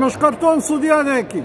Imaš karton sudija neki?